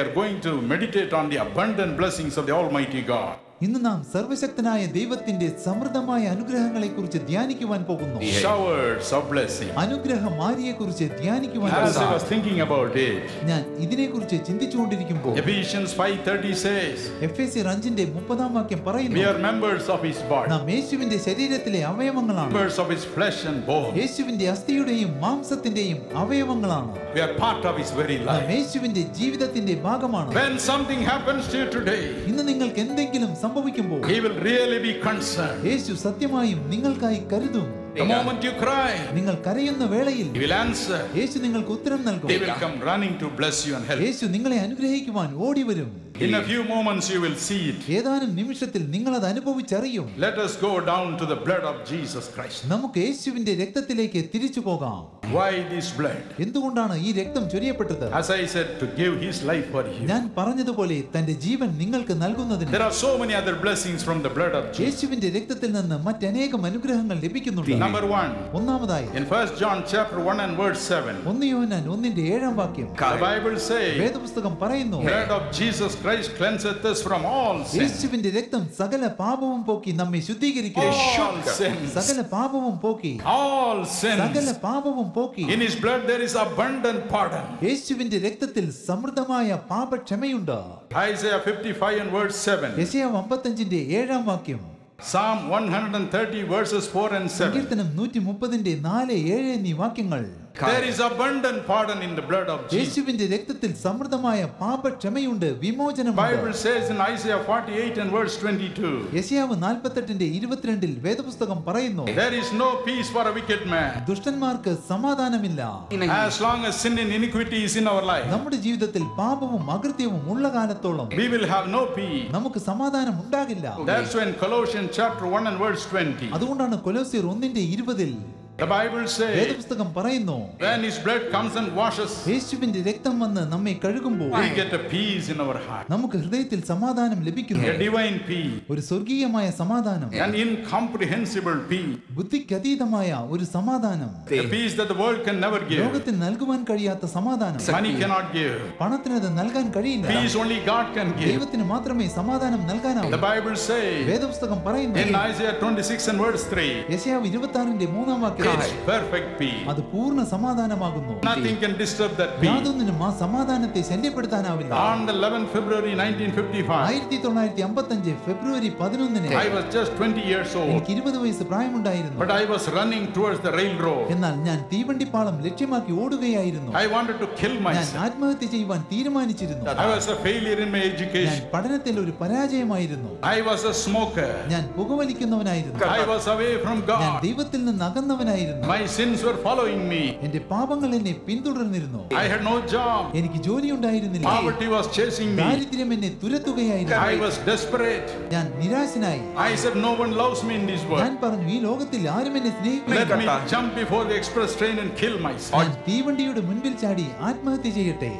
are going to meditate on the abundant blessings of the Almighty God. ഇന്ന് നാം സർവശക്തനായ ദൈവത്തിന്റെ സമൃദ്ധമായ അനുഗ്രഹങ്ങളെ കുറിച്ച് ധ്യാനിക്കുവാൻ പോകുന്നു? അനുഗ്രഹ മാരിയെ കുറിച്ച് ധ്യാനിക്കുവാൻ ഞാൻ ഇതിനെ കുറിച്ച് ചിന്തിച്ചുകൊണ്ടിരിക്കുമ്പോൾ 5:30 says, എഫ് എസ് സി അഞ്ചിന്റെ മുപ്പതാം വാക്യം പറയുന്നു നാം യേശുവിന്റെ ശരീരത്തിലെ അവയവങ്ങളാണ്. യേശുവിന്റെ അസ്ഥിയുടെയും മാംസത്തിന്റെയും അവയവങ്ങളാണ്. We are part of His very നാം life." യേശുവിന്റെ ജീവിതത്തിന്റെ ഭാഗമാണ്. ഇന്ന് നിങ്ങൾക്ക് എന്തെങ്കിലും സംഭവിക്കുമ്പോൾ He will really be concerned. യേശു സത്യമായും നിങ്ങൾക്കായി കരുതും The moment you cry, നിങ്ങൾ കരയുന്ന വേളയിൽ He will answer. യേശു നിങ്ങൾക്ക് ഉത്തരം നൽകും He will come running to bless you and help. യേശു നിങ്ങളെ അനുഗ്രഹിക്കുവാൻ ഓടി വരും In a few moments, you will see it. ഏതാനും നിമിഷത്തിൽ നിങ്ങൾ അത് അനുഭവിച്ചറിയും Let us go down to the blood of Jesus Christ. നമുക്ക് യേശുവിന്റെ രക്തത്തിലേക്ക് തിരിച്ചു പോകാം Why this blood? എന്തുകൊണ്ടാണ് ഈ രക്തം ചൊരിയപ്പെട്ടത് As I said, to give His life for you. ഞാൻ പറഞ്ഞതുപോലെ തന്റെ ജീവൻ നിങ്ങൾക്ക് നൽകുന്നതിന് There are so many other blessings from the blood of Jesus. യേശുവിന്റെ രക്തത്തിൽ നിന്ന് മറ്റനേകം അനുഗ്രഹങ്ങൾ ലഭിക്കുന്നുണ്ട് Number 1. ഒന്നാമതായി in First John chapter 1 and verse 7, 1 യോഹന്നാൻ ഒന്നിന്റെ ഏഴാം വാക്യം the Bible says, വേദപുസ്തകം പറയുന്നു blood of Jesus Christ cleanseth us from all sin. യേശുവിന്റെ രക്തം സകല പാപവും പോക്കി നമ്മെ ശുദ്ധീകരിക്കുന്നു All sins. സകല പാപവും പോക്കി All സകല sins. പാപവും പോക്കി In His blood there is abundant pardon. യേശുവിന്റെ രക്തത്തിൽ സമൃദ്ധമായ പാപക്ഷമയുണ്ട് Isaiah 55 and verse 7. യശയാവ് അമ്പത്തഞ്ചിന്റെ ഏഴാം വാക്യം Psalm 130 verses 4 and 7. സങ്കീർത്തനം നൂറ്റി മുപ്പതിന്റെ നാല് ഏഴ് എന്നീ വാക്യങ്ങൾ There is abundant pardon in the blood of Jesus. യേശുവിന്റെ രക്തത്തിൽ സമൃദ്ധമായ പാപക്ഷമയുണ്ട് വിമോചനമുണ്ട് Bible says in Isaiah 48 and verse 22, യെശയ്യാവ് 48 ന്റെ 22 ൽ വേദപുസ്തകം പറയുന്നു there is no peace for a wicked man. ദുഷ്ടന്മാർക്ക് സമാധാനമില്ല As long as sin and iniquity is in our life, നമ്മുടെ ജീവിതത്തിൽ പാപവും അകൃത്യവും ഉള്ള കാലത്തോളം we will have no peace. നമുക്ക് സമാധാനം ഉണ്ടാകില്ല That's when Colossians chapter 1 and verse 20, അതുകൊണ്ടാണ് കൊലോസിയർ ഒന്നിന്റെ ഇരുപതിൽ the Bible says, വേദപുസ്തകം പറയുന്നു when His blood comes and washes, യേശുവിന്റെ രക്തം വന്ന് നമ്മെ കഴുകുമ്പോൾ we get a peace in our heart, നമുക്ക് ഹൃദയത്തിൽ സമാധാനം ലഭിക്കുന്നു a divine peace, ഒരു സ്വർഗീയമായ സമാധാനം an incomprehensible peace, ബുദ്ധിക്കതീതമായ ഒരു സമാധാനം a peace that the world can never give. ലോകത്തിൽ നൽകുവാൻ കഴിയാത്ത സമാധാനം Money cannot give. പണത്തിന് അത് നൽകാൻ കഴിയില്ല Peace only God can give. ദൈവത്തിന് മാത്രമേ സമാധാനം The നൽകാനാവൂ Bible says വേദപുസ്തകം പറയുന്നു in Isaiah 26 and verse 3, യശയാവ് ഇരുപത്തി ആറിന്റെ മൂന്നാം വാക്യം it's perfect peace. അത് പൂർണ സമാധാനമാകുന്നു. യാതൊന്നിനും ആ സമാധാനത്തെ ശല്യപ്പെടുത്താനാവില്ല On the 11th February 1955, ആയിരത്തി തൊള്ളായിരത്തി അമ്പത്തി അഞ്ച് ഫെബ്രുവരി പതിനൊന്നിന് I was just 20 years old, എനിക്ക് ഇരുപത് വയസ്സ് പ്രായമുണ്ടായിരുന്നു. എന്നാൽ ഞാൻ തീവണ്ടിപ്പാളം ലക്ഷ്യമാക്കി ഓടുകയായിരുന്നു ഞാൻ. ആത്മഹത്യ ചെയ്യുവാൻ തീരുമാനിച്ചിരുന്നു ഞാൻ. പഠനത്തിൽ ഒരു പരാജയമായിരുന്നു. ഞാൻ പുകവലിക്കുന്നവനായിരുന്നു ഞാൻ. ദൈവത്തിൽ നിന്ന് അകന്നവനായിരുന്നു My sins were following me. എന്റെ പാപങ്ങൾ എന്നെ പിന്തുടർന്നിരുന്നു I had no job. എനിക്ക് ജോലി ഉണ്ടായിരുന്നില്ല Poverty was chasing me. ദാരിദ്ര്യം എന്നെ തുരത്തുകയായിരുന്നു I was desperate. ഞാൻ നിരാശനായി I said, No one loves me in this world. ഞാൻ പറഞ്ഞു ഈ ലോകത്തിൽ ആരും എന്നെ Let സ്നേഹിക്കില്ല me jump before the express train and kill myself. ഞാൻ തീവണ്ടിയുടെ മുൻപിൽ ചാടി ആത്മഹത്യ ചെയ്യട്ടെ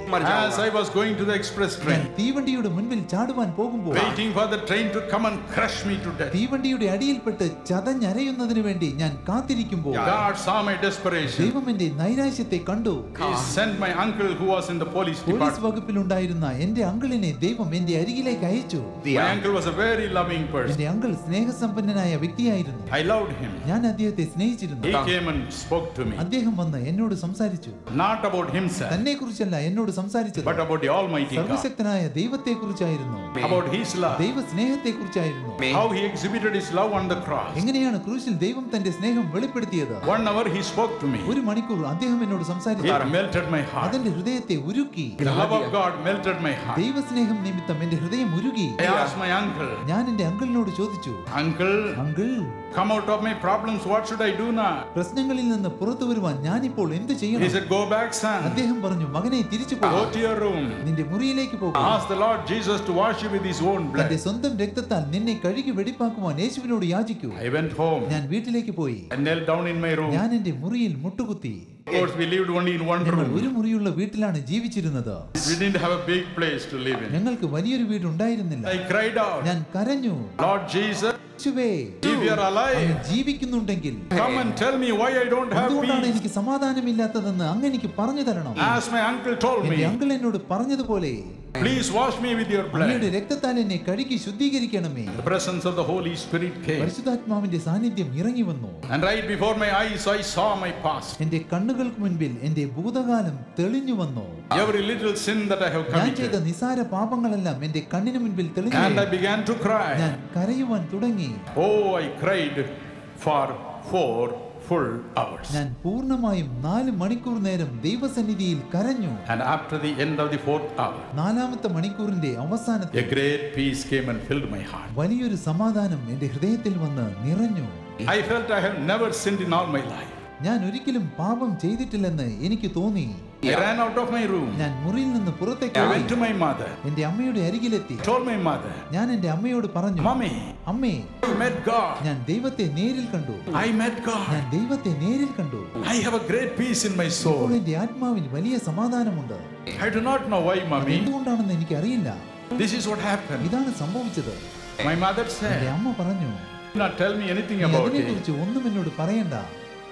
As I was going to the express train, തീവണ്ടിയുടെ മുൻപിൽ ചാടുവാൻ പോകുമ്പോൾ waiting for the train to come and crush me to death, തീവണ്ടിയുടെ അടിയിൽപ്പെട്ട് ചതഞ്ഞരയുന്നതിന് വേണ്ടി ഞാൻ കാത്തിരിക്കുമ്പോൾ God saw my desperation. ദൈവം എന്റെ നൈരാശ്യത്തെ കണ്ടു He sent my uncle who was in the police department. Police വകുപ്പിൽ ഉണ്ടായിരുന്ന എന്റെ അങ്കിളിനെ ദൈവം എന്റെ അരികിലേക്ക് അയച്ചു My uncle was a very loving person. എന്റെ അങ്കിൾ സ്നേഹസമ്പന്നനായ വ്യക്തിയായിരുന്നു I loved him. ഞാൻ അദ്ദേഹത്തെ സ്നേഹിച്ചിരുന്നു He came and spoke to me. അദ്ദേഹം വന്ന് എന്നോട് സംസാരിച്ചു Not about himself, തന്നെക്കുറിച്ചല്ല എന്നോട് സംസാരിച്ചത് but about the Almighty God. സർവശക്തനായ ദൈവത്തെക്കുറിച്ചായിരുന്നു. About His love. ദൈവ സ്നേഹത്തെക്കുറിച്ചായിരുന്നു. How He exhibited His love on the cross. എങ്ങനെയാണ് ക്രൂശിൽ ദൈവം തന്റെ സ്നേഹം വെളിപ്പെടുത്തിയത് One hour He spoke to me. ഒരു മണിക്കൂർ അദ്ദേഹം എന്നോട് സംസാരിച്ചു melted my heart. അതെന്റെ ഹൃദയത്തെ ഉരുക്കി love of God melted my heart. ദൈവസ്നേഹം നിമിത്തം എന്റെ ഹൃദയം ഉരുകി I asked my uncle, ഞാൻ എന്റെ അങ്കിളിനോട് ചോദിച്ചു Uncle, uncle come out of my problems. What should I do now? പ്രശ്നങ്ങളിൽ നിന്ന് പുറത്തു വരുവാൻ ഞാനിപ്പോൾ എന്ത് He ചെയ്യണം said, Go back, son. അദ്ദേഹം പറഞ്ഞു മകനെ തിരിച്ചു Go പോകും to your room. നിന്റെ മുറിയിലേക്ക് പോകും Ask the Lord Jesus to wash you with His own തന്റെ blood. സ്വന്തം രക്തത്താൽ നിന്നെ കഴുകി വെടിപ്പാക്കുവാൻ യേശുവിനോട് യാചിക്കൂ I went home ഞാൻ വീട്ടിലേക്ക് പോയി knelt down in my room. ഞാൻ എന്റെ മുറിയിൽ മുട്ടുകുത്തി Of course, we lived only in one ഞങ്ങൾ room. ഒരു മുറിയുള്ള വീട്ടിലാണ് ജീവിച്ചിരുന്നത് We didn't have a big place to live in. ഞങ്ങൾക്ക് വലിയൊരു വീടുണ്ടായിരുന്നില്ല I cried out, ഞാൻ കരഞ്ഞു Lord Jesus, യേശുവേ if you are alive, ജീവിക്കുന്നുണ്ടെങ്കിൽ come and tell me why I don't have എന്തുകൊണ്ടാണ് peace. എനിക്ക് സമാധാനമില്ലാത്തതെന്ന് അങ്ങ് എനിക്ക് പറഞ്ഞു തരണം As my uncle told എന്റെ me, അങ്കിൾ എന്നോട് പറഞ്ഞതുപോലെ Please wash me with your അങ്ങയുടെ blood. രക്തത്താൽ എന്നെ കഴുകി ശുദ്ധീകരിക്കണമേ The presence of the Holy Spirit came. പരിശുദ്ധാത്മാവിന്റെ സാന്നിധ്യം ഇറങ്ങി വന്നു And right before my eyes, I saw my past. എന്റെ കണ്ണുകൾക്ക് മുൻപിൽ എന്റെ ഭൂതകാലം തെളിഞ്ഞു വന്നു Every little sin that I have committed. ഞാൻ ചെയ്ത നിസാര പാപങ്ങളെല്ലാം എന്റെ കണ്ണിന് മുൻപിൽ തെളിഞ്ഞു And I began to cry. ഞാൻ കരയുവാൻ തുടങ്ങി Oh, I cried for four full hours. ഞാൻ പൂർണമായും നാല് മണിക്കൂർ നേരം ദൈവസന്നിധിയിൽ കരഞ്ഞു And after the end of the fourth hour, നാലാമത്തെ മണിക്കൂറിന്റെ അവസാനത്തിൽ a great peace came and filled my heart. വലിയൊരു സമാധാനം എന്റെ ഹൃദയത്തിൽ വന്ന് നിറഞ്ഞു I felt I have never sinned in all my life. ഞാൻ ഒരിക്കലും പാപം ചെയ്തിട്ടില്ലെന്ന് എനിക്ക് തോന്നി I ran out of my room. ഞാൻ മുറിയിൽ നിന്ന് പുറത്തേക്ക് I went to my mother. എന്റെ അമ്മയുടെ അരികിലെത്തി Told my mother, ഞാൻ എന്റെ അമ്മയോട് പറഞ്ഞു Mommy, അമ്മേ I met God. ഞാൻ ദൈവത്തെ നേരിൽ കണ്ടു I met God. ഞാൻ ദൈവത്തെ നേരിൽ കണ്ടു I have a great peace in my soul. എന്റെ ആത്മാവിൽ വലിയ സമാധാനമുണ്ട് I do not know why, mommy. എന്തുകൊണ്ടാണെന്ന് എനിക്ക് അറിയില്ല This is what happened. ഇതാണ് സംഭവിച്ചത് My mother എന്റെ എന്റെ അമ്മ പറഞ്ഞു not tell me anything about it. ഒന്നും എന്നോട് പറയണ്ട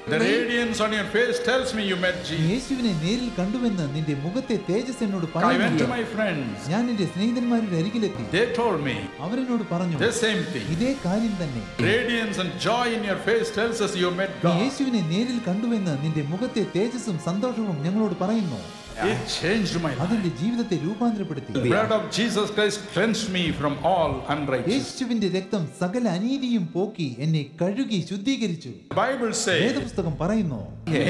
The radiance on your face tells me you met Jesus. യേശുവിനെ നേരിൽ കണ്ടുവെന്ന് നിന്റെ മുഖത്തെ തേജസ് എന്നോട് I went to my friends. ഞാൻ എന്റെ സ്നേഹിതന്മാരുടെ അരികിലെത്തി They told me അവരെന്നോട് പറഞ്ഞു the same thing. ഇതേ കാര്യം തന്നെ Radiance and joy in your face tells us you met God. യേശുവിനെ നേരിൽ കണ്ടുവെന്ന് നിന്റെ മുഖത്തെ തേജസ്സും സന്തോഷവും ഞങ്ങളോട് പറയുന്നു It changed my life. അതെന്റെ ജീവിതത്തെ രൂപാന്തരപ്പെടുത്തി The blood of Jesus Christ cleansed me from all unrighteousness. യേശുവിന്റെ രക്തം സകല അനീതിയും പോക്കി എന്നെ കഴുകി ശുദ്ധീകരിച്ചു Bible says വേദപുസ്തകം പറയുന്നു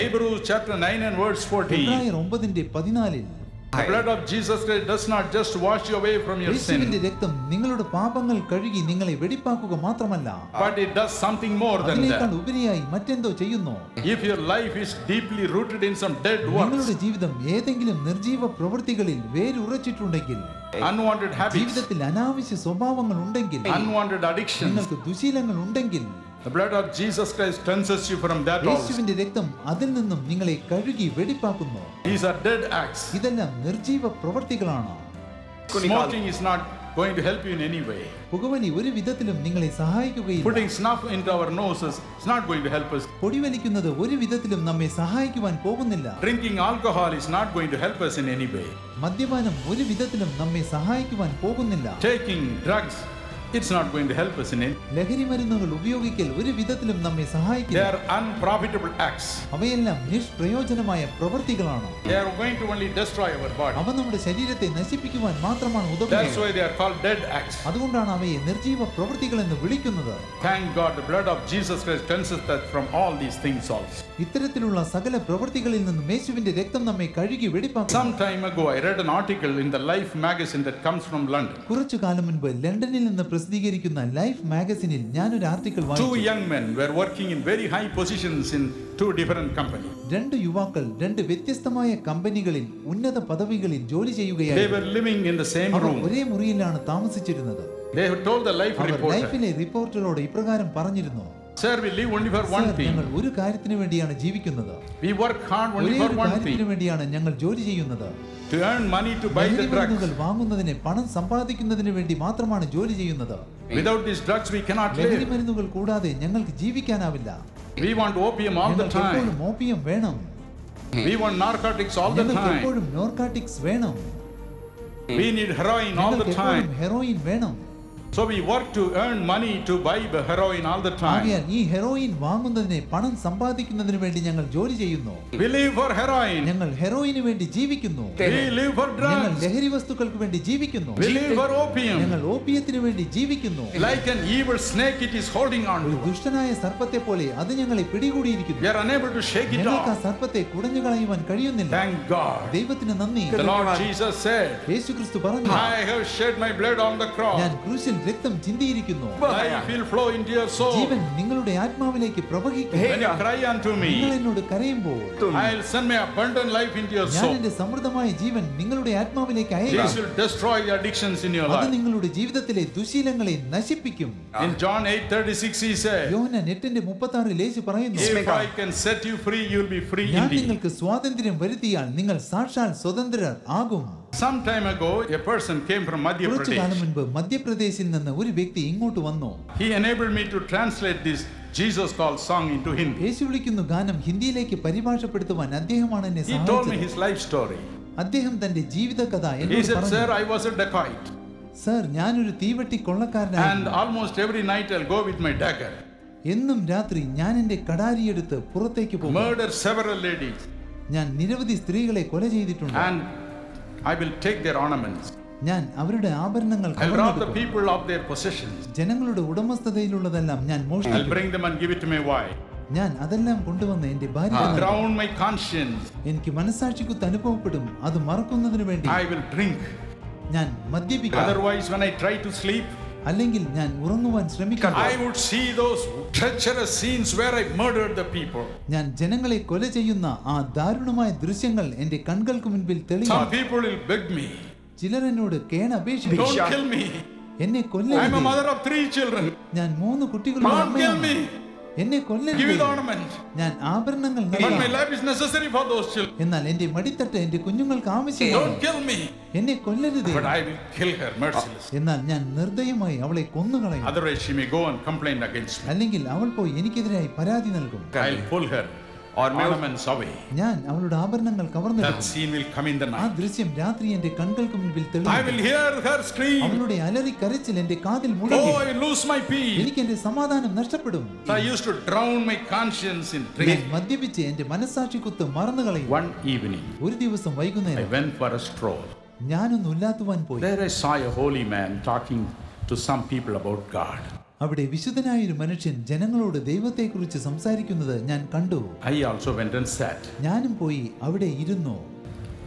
Hebrews chapter 9 and verse 14, എബ്രായർ ഒമ്പതിന്റെ പതിനാലിൽ the blood of Jesus Christ does not just wash you away from your sin. യേശുവിന്റെ രക്തം നിങ്ങളുടെ പാപങ്ങൾ കഴുകി നിങ്ങളെ വെടിപ്പാക്കുക മാത്രമല്ല but it does something more than അതിനേക്കാൾ that. ഉപരിയായി മറ്റെന്തോ ചെയ്യുന്നു If your life is deeply rooted in some dead works. നിങ്ങളുടെ ജീവിതം ഏതെങ്കിലും നിർജീവ പ്രവൃത്തികളിൽ വേരുറച്ചിട്ടുണ്ടെങ്കിൽ unwanted habits, ജീവിതത്തിൽ അനാവശ്യ സ്വഭാവങ്ങൾ ഉണ്ടെങ്കിൽ unwanted addictions, നിങ്ങൾക്ക് ദുശീലങ്ങൾ ഉണ്ടെങ്കിൽ the blood of Jesus Christ cleanses you from that also. യേശുവിന്റെ രക്തം അതിൽ നിന്നും നിങ്ങളെ കഴുകി വെടിപ്പാക്കുന്നു These are dead acts. ഇതെല്ലാം നിർജീവ പ്രവൃത്തികളാണ് Smoking is not going to help you in any way. പുകവലി ഒരു വിധത്തിലും നിങ്ങളെ സഹായിക്കുകയില്ല Putting snuff into our noses is not going to help us. പൊടിവലിക്കുന്നത് ഒരു വിധത്തിലും നമ്മെ സഹായിക്കുവാൻ പോകുന്നില്ല Drinking alcohol is not going to help us in any way. മദ്യപാനം ഒരു വിധത്തിലും നമ്മെ സഹായിക്കുവാൻ പോകുന്നില്ല Taking drugs, it's not going to help us in any ലഹരി മരുന്നുകൾ ഉപയോഗിക്കൽ ഒരു വിധത്തിലും നമ്മെ സഹായിക്കില്ല They are unprofitable acts. അവയെല്ലാം നിഷ്പ്രയോജനമായ പ്രവൃത്തികളാണ് They are going to only destroy our body. അവ നമ്മുടെ ശരീരത്തെ നശിപ്പിക്കുവാൻ മാത്രമാണ് That's why they are called dead acts. അതുകൊണ്ടാണ് അവയെ നിർജീവ പ്രവൃത്തികൾ എന്ന് വിളിക്കുന്നത് Thank God the blood of Jesus Christ cleanses us from all these things also. ഇത്തരത്തിലുള്ള സകല പ്രവൃത്തികളിൽ നിന്നും യേശുവിന്റെ രക്തം നമ്മെ കഴുകി വെടിപ്പാക്കും Some time ago, I read an article in the Life magazine that comes from London. കുറച്ചു കാലം മുൻപ് ലണ്ടനിൽ നിന്ന് പ്രസിദ്ധീകരിക്കുന്ന ലൈഫ് മാഗസിനിൽ ഞാൻ ഒരു ആർട്ടിക്കിൾ Two വായിച്ചു. young men were working in very high positions in two different companies. രണ്ട് യുവാക്കൾ രണ്ട് വ്യത്യസ്തമായ കമ്പനികളിൽ ഉന്നത പദവികളിൽ ജോലി They ചെയ്യുകയായിരുന്നു were living in the same room. ഒരേ മുറിയിലാണ് താമസിച്ചിരുന്നത്. They told the Life reporter, ലൈഫിലെ റിപ്പോർട്ടറോട് ഇപ്രകാരം പറഞ്ഞിരുന്നു. Sir, we live only for one "sir, thing. ഞങ്ങൾ ഒരു കാര്യത്തിന് വേണ്ടിയാണ് ജീവിക്കുന്നത് We work hard only ഒരേ for ഒരു one കാര്യത്തിന് thing വേണ്ടിയാണ് ഞങ്ങൾ ജോലി ചെയ്യുന്നത് to earn money to buy the ലഹരി drugs. മരുന്നുകൾ വാങ്ങുന്നതിന് പണം സമ്പാദിക്കുന്നതിന് വേണ്ടി മാത്രമാണ് ജോലി ചെയ്യുന്നത് Without these drugs, we cannot ലഹരി live. മരുന്നുകൾ കൂടാതെ ഞങ്ങൾക്ക് ജീവിക്കാനാവില്ല We want opium all the ഞങ്ങൾക്ക് എപ്പോഴും time. ഓപ്പിയം വേണം We want narcotics all the ഞങ്ങൾക്ക് time. എപ്പോഴും നോർക്കാട്ടിക്സ് വേണം We need heroin all ഞങ്ങൾക്ക് the എപ്പോഴും time. ഹെറോയിൻ വേണം So we work to earn money to buy the heroin all the time. ആകയാൽ ഈ ഹെറോയിൻ വാങ്ങുന്നതിന് പണം സമ്പാദിക്കുന്നതിന് വേണ്ടി ഞങ്ങൾ ജോലി ചെയ്യുന്നു We live for heroin. ഞങ്ങൾ ഹെറോയിന് വേണ്ടി ജീവിക്കുന്നു We live for ഞങ്ങൾ drugs. ലഹരി വസ്തുക്കൾക്ക് വേണ്ടി ജീവിക്കുന്നു We live for opium. ഞങ്ങൾ ഓപ്പിയത്തിന് വേണ്ടി ജീവിക്കുന്നു Like an evil snake, it is holding on ഒരു to. us. ദുഷ്ടനായ സർപ്പത്തെ പോലെ അത് ഞങ്ങളെ പിടികൂടിയിരിക്കുന്നു We are unable to shake it ഞങ്ങൾക്ക് ആ off. സർപ്പത്തെ കുടഞ്ഞു കളയുവാൻ കഴിയുന്നില്ല Thank God. ദൈവത്തിന് നന്ദി The Lord Jesus said, യേശു ക്രിസ്തു പറഞ്ഞു I have shed my blood on the cross. ഞാൻ ക്രൂശിൽ രക്തം ചിന്തിയിരിക്കുന്നു Life will flow into your soul. ജീവൻ നിങ്ങളുടെ ആത്മാവിലേക്ക് പ്രവഹിക്കും When you cry unto നിങ്ങൾ me, എന്നോട് കരയുമ്പോൾ I'll send my abundant life into your ഞാൻ soul. എന്റെ സമൃദ്ധമായ ജീവൻ നിങ്ങളുടെ ആത്മാവിലേക്ക് അയക്കാം This will destroy the addictions in your അത് life. നിങ്ങളുടെ ജീവിതത്തിലെ ദുശീലങ്ങളെ നശിപ്പിക്കും In John 8:36, he said, യോഹന എട്ടിന്റെ മുപ്പത്തി ആറിൽ യേശു പറയുന്നു If I can set you free, you'll be free ഞാൻ indeed. നിങ്ങൾക്ക് സ്വാതന്ത്ര്യം വരുത്തിയാൽ നിങ്ങൾ സാക്ഷാൽ സ്വതന്ത്രർ ആകും Some time ago, a person came from Madhya കുറച്ചു കാലം Pradesh. മുൻപ് മധ്യപ്രദേശിൽ നിന്ന് ഒരു വ്യക്തി ഇങ്ങോട്ട് വന്നു He enabled me to translate this Jesus called song into Hindi. യേശു വിളിക്കുന്നു ഗാനം ഹിന്ദിയിലേക്ക് പരിഭാഷപ്പെടുത്തുവാൻ അദ്ദേഹമാണ് എന്നെ He told me സഹായിച്ചത് his life story. അദ്ദേഹം തന്റെ ജീവിതകഥ He എന്നോട് said, പറഞ്ഞു Sir, I was a dacoit. Sir ഞാനൊരു തീവട്ടി And almost every night I'll go with my dagger, എന്നും രാത്രി ഞാൻ എന്റെ കടാരിയെടുത്ത് പുറത്തേക്ക് പോകും murder several ladies, ഞാൻ നിരവധി സ്ത്രീകളെ കൊല ചെയ്തിട്ടുണ്ട് and I will take their ornaments. ഞാൻ അവരുടെ ആഭരണങ്ങൾ I'll rob the കവർന്നെടുക്കും. people of their possessions. ജനങ്ങളുടെ ഉടമസ്ഥതയിലുള്ളതെല്ലാം ഞാൻ I'll മോഷ്ടിക്കും bring them and give it to my wife. ഞാൻ അതെല്ലാം കൊണ്ടുവന്ന് എന്റെ ഭാര്യ I'll drown my conscience. എനിക്ക് മനസാക്ഷിക്കുത്ത് അനുഭവപ്പെടും അത് മറക്കുന്നതിന് വേണ്ടി I will drink. ഞാൻ മദ്യപിക്കാം അല്ലെങ്കിൽ ഞാൻ ഉറങ്ങുവാൻ ശ്രമിക്കാം. ഞാൻ ജനങ്ങളെ കൊല ചെയ്യുന്ന ആ ദാരുണമായ ദൃശ്യങ്ങൾ എന്റെ കൺകൾക്ക് മുൻപിൽ തെളിയും ചിലർ എന്നോട് കേണ അപേക്ഷിക്കും. എന്നെ children. ഞാൻ മൂന്ന് കുട്ടികളുടെ അമ്മയാണ്. എന്നെ കൊല്ലരുത്. ഞാൻ ആഭരണങ്ങൾ. എന്നാൽ എന്റെ മടിത്തട്ട് എന്റെ കുഞ്ഞുങ്ങൾക്ക് me. എന്നെ കൊല്ലരുത്. എന്നാൽ ഞാൻ നിർദ്ദയമായി അവളെ കൊന്നുകളയും. അല്ലെങ്കിൽ അവൾ പോയി എനിക്കെതിരായി പരാതി നൽകും ഞാൻ അവളുടെ ആഭരണങ്ങൾ കവർന്നു ആ ദൃശ്യം രാത്രി എന്റെ കണ്ണുകൾക്ക് മുൻപിൽ അവളുടെ അലറി കരച്ചിൽ എന്റെ കാതിൽ എനിക്ക് എന്റെ സമാധാനം നഷ്ടപ്പെടും. മദ്യപിച്ച് എന്റെ മനസ്സാക്ഷി കുത്ത് മറന്നുകളയും ഒരു ദിവസം വൈകുന്നേരം ഞാനൊന്നും ഉല്ലാത്തുവാൻ പോയി. To some people about God അവിടെ വിശുദ്ധനായ ഒരു മനുഷ്യൻ ജനങ്ങളോട് ദൈവത്തെക്കുറിച്ച് സംസാരിക്കുന്നത് ഞാൻ കണ്ടു I also went and sat. ഞാനും പോയി അവിടെ ഇരുന്നു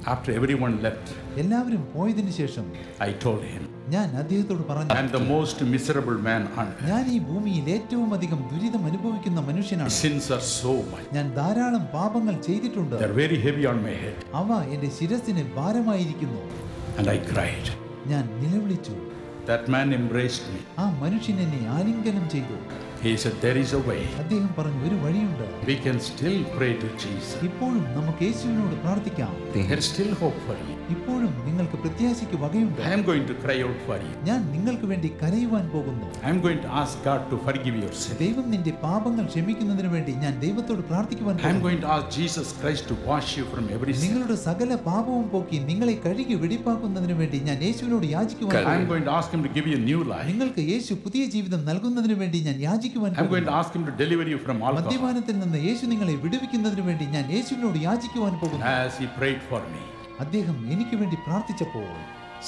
After everyone left, എല്ലാവരും പോയതിനു ശേഷം I told him, ഞാൻ അദ്ദേഹത്തോട് പറഞ്ഞു the most miserable man on earth. ഞാൻ ഈ ഭൂമിയിൽ ഏറ്റവും അധികം ദുരിതം അനുഭവിക്കുന്ന മനുഷ്യനാണ് sins are so much. ഞാൻ ധാരാളം പാപങ്ങൾ ചെയ്തിട്ടുണ്ട് They're very heavy on my head. അവ എന്റെ ശിരസിന് ഭാരമായിരിക്കുന്നു And I cried. ഞാൻ നിലവിളിച്ചു That man embraced me. ആ മനുഷ്യൻ എന്നെ ആലിംഗനം ചെയ്തു He said, There is a way. അദ്ദേഹം പറഞ്ഞു ഒരു വഴിയുണ്ട് We can still pray to Jesus. ഇപ്പോഴും നമുക്ക് യേശുവിനോട് പ്രാർത്ഥിക്കാം There's still hope for you. ഇപ്പോഴും നിങ്ങൾക്ക് പ്രത്യാശയ്ക്ക് വകയുണ്ട് I am going to cry out for you. ഞാൻ നിങ്ങൾക്ക് വേണ്ടി കരയുവാൻ പോകുന്നു I am going to ask God to forgive your sin. ദൈവം നിന്റെ പാപങ്ങൾ ക്ഷമിക്കുന്നതിന് വേണ്ടി ഞാൻ ദൈവത്തോട് പ്രാർത്ഥിക്കുവാൻ I am പോകുന്നു going to ask Jesus Christ to wash you from every sin. നിങ്ങളുടെ സകല പാപവും പോക്കി നിങ്ങളെ കഴുകി വെടിപ്പാക്കുന്നതിന് വേണ്ടി ഞാൻ യേശുവിനോട് യാചിക്കുവാൻ I am പോകുന്നു. going to ask Him to give you a new life. നിങ്ങൾക്ക് യേശു പുതിയ ജീവിതം നൽകുന്നതിന് വേണ്ടി ഞാൻ യാചിക്കുവാൻ I am going to ask Him to deliver you from alcohol. മദ്യപാനത്തിൽ നിന്ന് യേശു നിങ്ങളെ വിടുവിക്കുന്നതിന് വേണ്ടി ഞാൻ യേശുവിനോട് യാചിക്കുവാൻ പോകുന്നു As He prayed for me, അദ്ദേഹം എനിക്ക് വേണ്ടി പ്രാർത്ഥിച്ചപ്പോൾ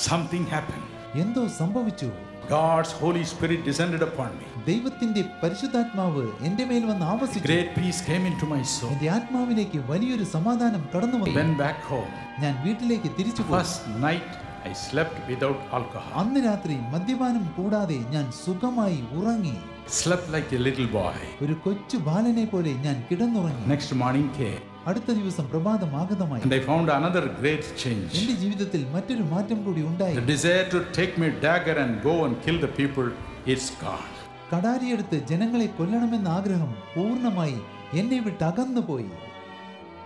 something happened. എന്തോ സംഭവിച്ചു God's Holy Spirit descended upon me. ദൈവത്തിന്റെ പരിശുദ്ധാത്മാവ് എന്റെ മേൽ വന്ന് ആവസിച്ചു Great peace came into my soul. എന്റെ ആത്മാവിലേക്ക് വലിയൊരു സമാധാനം കടന്നു വന്നു Went back home. ഞാൻ വീട്ടിലേക്ക് തിരിച്ചു പോയി First night, I slept without alcohol. അന്ന് രാത്രി മദ്യപാനം കൂടാതെ ഞാൻ സുഖമായി ഉറങ്ങി Slept like a little boy. ഒരു കൊച്ചു ബാലനെ പോലെ ഞാൻ കിടന്നുറങ്ങി Next morning came, അടുത്ത ദിവസം പ്രഭാതം ആഗതമായി and I found another great change. എന്റെ ജീവിതത്തിൽ മറ്റൊരു മാറ്റം കൂടി ഉണ്ടായി The desire to take my dagger and go and kill the people is gone. കടാരിയെടുത്ത് ജനങ്ങളെ കൊല്ലണമെന്ന ആഗ്രഹം പൂർണ്ണമായി എന്നെ വിട്ട് അകന്നുപോയി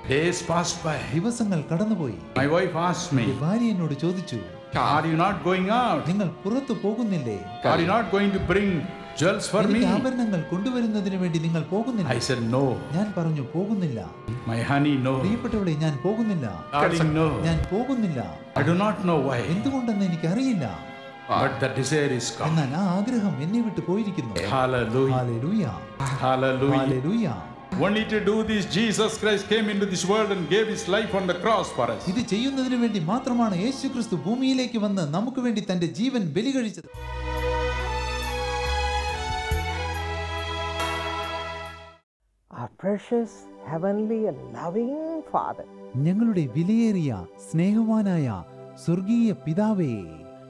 Days passed by. ദിവസങ്ങൾ കടന്നുപോയി My wife asked എന്റെ me, ഭാര്യ എന്നോട് ചോദിച്ചു Are you not going out? നിങ്ങൾ പുറത്തു പോകുന്നില്ലേ Are you not going to bring jewels for me? എനിക്ക് ആഭരണങ്ങൾ കൊണ്ടുവരുന്നതിന് വേണ്ടി നിങ്ങൾ പോകുന്നില്ല I said, No. ഞാൻ പറഞ്ഞു പോകുന്നില്ല My honey, no. പ്രിയപ്പെട്ടവളെ ഞാൻ പോകുന്നില്ല Darling, no. ഞാൻ പോകുന്നില്ല I do not know why, എന്തുകൊണ്ടെന്ന് എനിക്കറിയില്ല but the desire is gone. എന്നാൽ ആ ആഗ്രഹം എന്നെ വിട്ട് പോയിരിക്കുന്നു Hallelujah. Hallelujah Hallelujah. Hallelujah Only to do this, Jesus Christ came into this world and gave his life on the cross for us. ഇത് ചെയ്യുന്നതിന് വേണ്ടി മാത്രമാണ് യേശു ക്രിസ്തു ഭൂമിയിലേക്ക് വന്ന് നമുക്ക് വേണ്ടി തന്റെ ജീവൻ ബലി കഴിച്ചത് ഞങ്ങളുടെ വിലയേറിയ സ്നേഹവാനായ സ്വർഗീയ പിതാവേ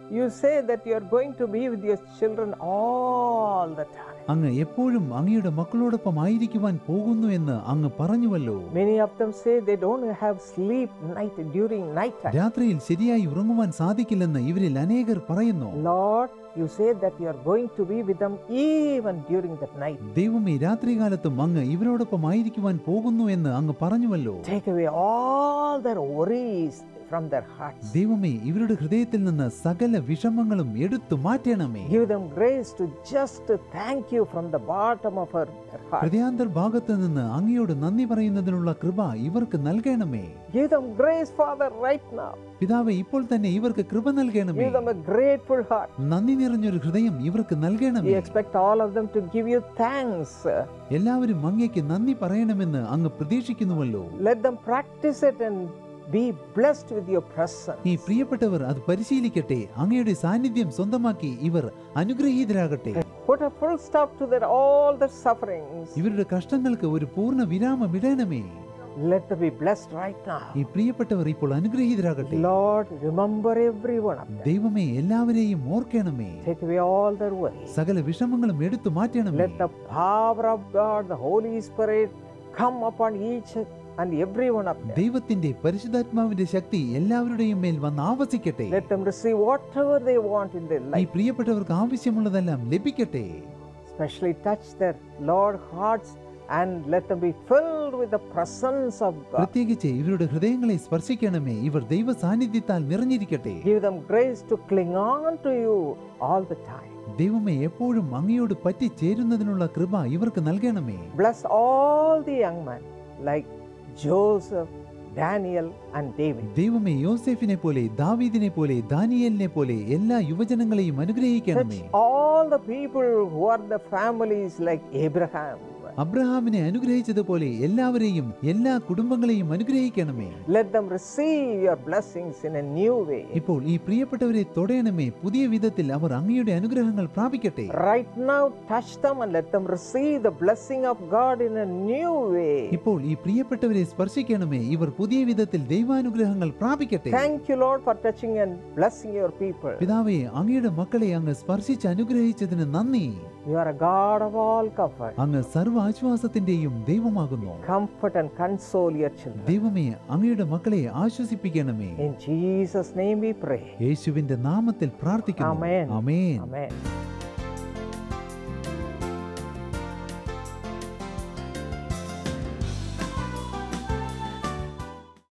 you say that you are going to be with your children all the time. അങ്ങ് എപ്പോഴും അങ്ങയുടെ മക്കളോടൊപ്പം ആയിരിക്കുവാൻ പോകുന്നു എന്ന് അങ്ങ് പറഞ്ഞുവല്ലോ Many of them say they don't have sleep night during night time. രാത്രിയിൽ ശരിയായി ഉറങ്ങുവാൻ സാധിക്കില്ലെന്ന് ഇവരിൽ അനേകർ പറയുന്നു Lord, You say that you are going to be with them even during that night. ദൈവമേ രാത്രികാലത്തും അങ്ങ് ഇവരോടൊപ്പം ആയിരിക്കുവാൻ പോകുന്നു എന്ന് അങ്ങ് പറഞ്ഞുവല്ലോ Take away all their worries from their hearts. ദൈവമേ ഇവരുടെ ഹൃദയത്തിൽ നിന്ന് സകല വിഷമങ്ങളും എടുത്തു മാറ്റണമേ Give them grace to just thank you from the bottom of her, their heart. ഹൃദയാന്തർ ഭാഗത്ത് നിന്ന് അങ്ങയോട് നന്ദി പറയുന്നതിനുള്ള കൃപ ഇവർക്ക് നൽകണമേ Give them grace, Father, right now. പിതാവെ ഇപ്പോൾ തന്നെ ഇവർക്ക് കൃപ നൽകണമേ Give them a grateful heart. നന്ദി നിറഞ്ഞൊരു ഹൃദയം ഇവർക്ക് We നൽകണമേ expect all of them to give you thanks. എല്ലാവരും അങ്ങേക്ക് നന്ദി പറയണമെന്ന് അങ്ങ് പ്രതീക്ഷിക്കുന്നുവല്ലോ Let them practice it and be blessed with your presence. ഈ പ്രിയപ്പെട്ടവർ അത് പരിശീലിക്കട്ടെ അങ്ങയുടെ സാന്നിധ്യം സ്വന്തമാക്കി ഇവർ അനുഗ്രഹീതരാകട്ടെ Put a full stop to their all their sufferings. ഇവരുടെ കഷ്ടങ്ങൾക്ക് ഒരു പൂർണ വിരാമം ഇടണമേ Let them be blessed right now. ഈ പ്രിയപ്പെട്ടവർ ഇപ്പോൾ അനുഗ്രഹീതരാകട്ടെ Lord, remember everyone. of them. ദൈവമേ എല്ലാവരെയും ഓർക്കണമേ Take away all their worries. സകല വിഷമങ്ങളും എടുത്തു മാറ്റണമേ Let the power of God, the Holy Spirit, come upon each and everyone of them. ദൈവത്തിന്റെ പരിശുദ്ധാത്മാവിന്റെ ശക്തി എല്ലാവരുടെയും മേൽ വന്ന് ആവസിക്കട്ടെ Let them receive whatever they want in their ഈ. പ്രിയപ്പെട്ടവർക്ക് ആവശ്യമുള്ളതെല്ലാം ലഭിക്കട്ടെ Specially touch their Lord hearts പ്രത്യേകിച്ച് ഇവരുടെ ഹൃദയങ്ങളെ സ്പർശിക്കണമേ. ഇവർ ദൈവ സാന്നിധ്യത്താൽ നിറഞ്ഞിരിക്കട്ടെ ദൈവമേ എപ്പോഴും അങ്ങയോട് പറ്റി ചേരുന്നതിനുള്ള കൃപ ഇവർക്ക് നൽകണമേ. Bless all the young men like Joseph ദൈവമേ യോസെഫിനെ പോലെ ദാവീദിനെ പോലെ ദാനിയലിനെ പോലെ എല്ലാ യുവജനങ്ങളെയും അനുഗ്രഹിക്കണമേ. All the people who are the families like Abraham അബ്രഹാമിനെ അനുഗ്രഹിച്ചതുപോലെ എല്ലാവരെയും എല്ലാ കുടുംബങ്ങളെയും അനുഗ്രഹിക്കണമേ Let them receive your blessings in a new way. ഇപ്പോൾ ഈ പ്രിയപ്പെട്ടവരെ തൊടയണമേ പുതിയ വിധത്തിൽ അവർ അങ്ങയുടെ അനുഗ്രഹങ്ങൾ പ്രാപിക്കട്ടെ Right now, touch them and let them receive the blessing of God in a new way. ഇപ്പോൾ ഈ പ്രിയപ്പെട്ടവരെ സ്പർശിക്കണമേ ഇവർ പുതിയ വിധത്തിൽ ദൈവാനുഗ്രഹങ്ങൾ പ്രാപിക്കട്ടെ Thank you, Lord, for touching and blessing your people. പിതാവേ അങ്ങയുടെ മക്കളെ അങ്ങ് സ്പർശിച്ച് അനുഗ്രഹിച്ചതിന് നന്ദി You are a God of all comfort. അങ്ങ് സർവ്വ ആശ്വാസത്തിന്റെയും ദൈവമാകുന്നു Comfort and console your children. ദൈവമേ അങ്ങയുടെ മക്കളെ ആശ്വസിപ്പിക്കണമേ In Jesus' name we pray. യേശുവിന്റെ നാമത്തിൽ പ്രാർത്ഥിക്കുന്നു Amen. അമേൻ Amen.